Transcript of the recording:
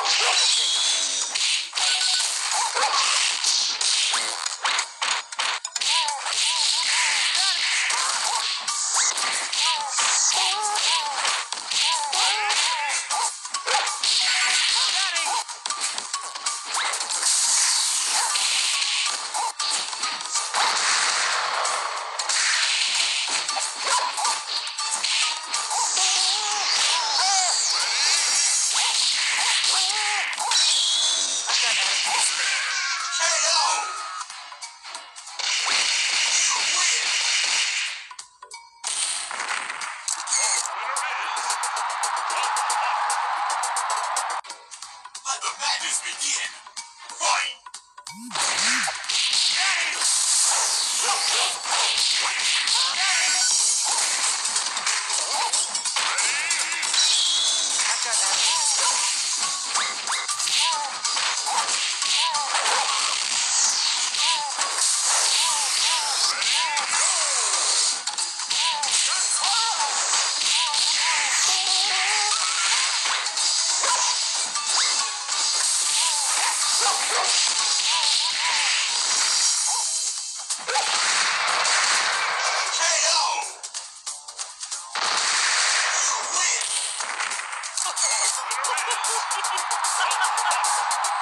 Oh, Let the madness begin! Fight! Ha ha ha!